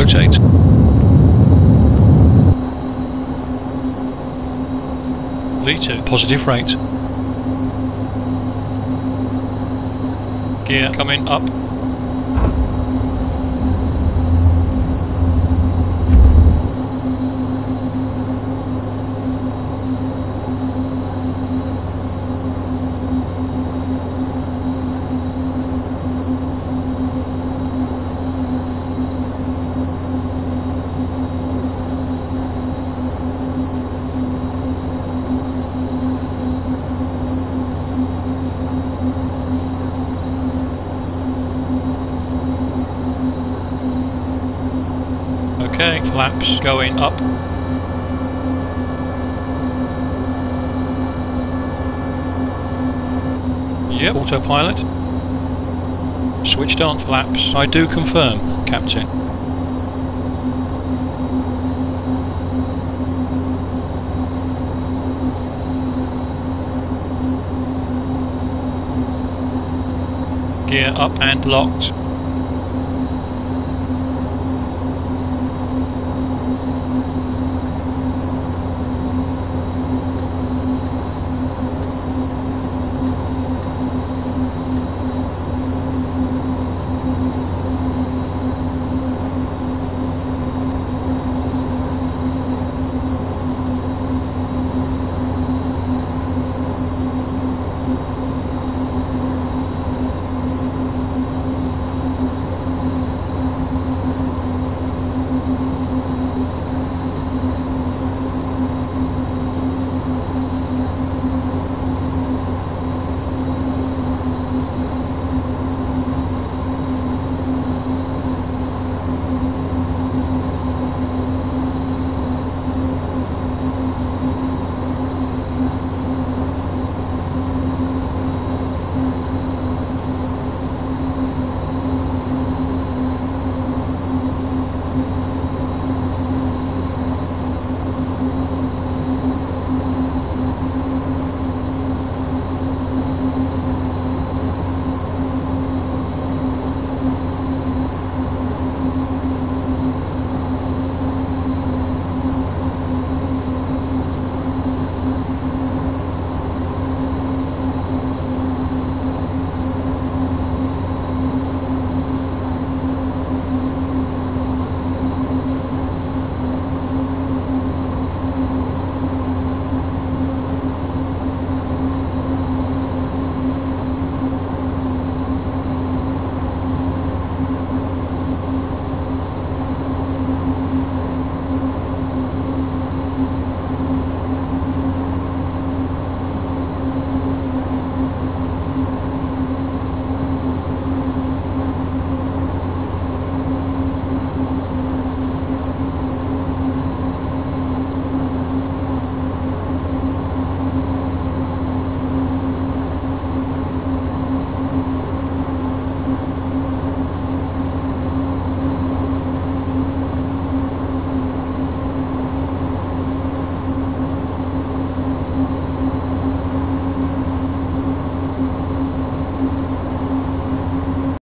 rotate. V2, positive rate. Gear coming up. Okay, flaps going up. Yep, autopilot. Switched on flaps. I do confirm, Captain. Gear up and locked.